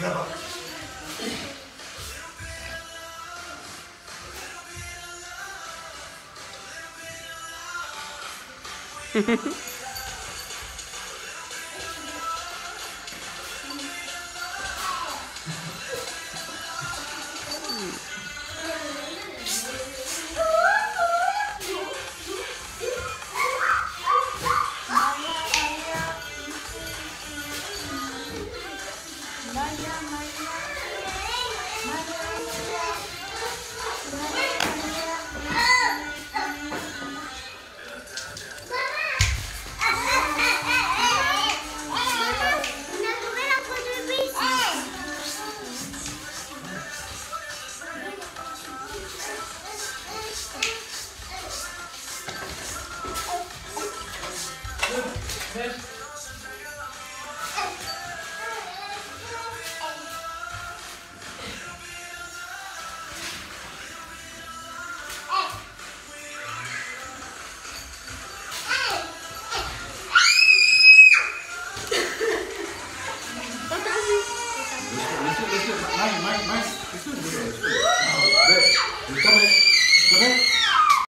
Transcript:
No. Mm-hmm. Ted? Let's do, let's do,